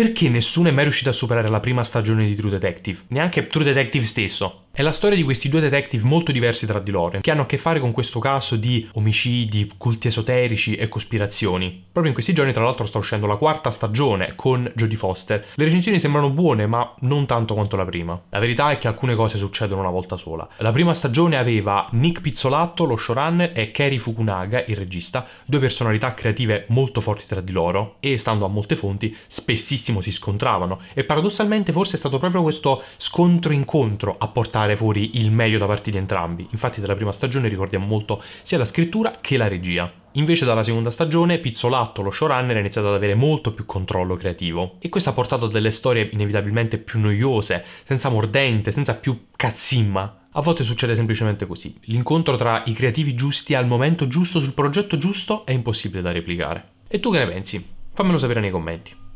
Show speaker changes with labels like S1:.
S1: perché nessuno è mai riuscito a superare la prima stagione di True Detective, neanche True Detective stesso. È la storia di questi due detective molto diversi tra di loro, che hanno a che fare con questo caso di omicidi, culti esoterici e cospirazioni. Proprio in questi giorni, tra l'altro, sta uscendo la quarta stagione con Jodie Foster. Le recensioni sembrano buone, ma non tanto quanto la prima. La verità è che alcune cose succedono una volta sola. La prima stagione aveva Nick Pizzolatto, lo showrunner, e Kerry Fukunaga, il regista, due personalità creative molto forti tra di loro, e stando a molte fonti, spessissimo si scontravano. E paradossalmente forse è stato proprio questo scontro-incontro a portare portare fuori il meglio da parte di entrambi. Infatti della prima stagione ricordiamo molto sia la scrittura che la regia. Invece dalla seconda stagione Pizzolatto, lo showrunner, ha iniziato ad avere molto più controllo creativo e questo ha portato a delle storie inevitabilmente più noiose, senza mordente, senza più cazzimma. A volte succede semplicemente così. L'incontro tra i creativi giusti al momento giusto sul progetto giusto è impossibile da replicare. E tu che ne pensi? Fammelo sapere nei commenti.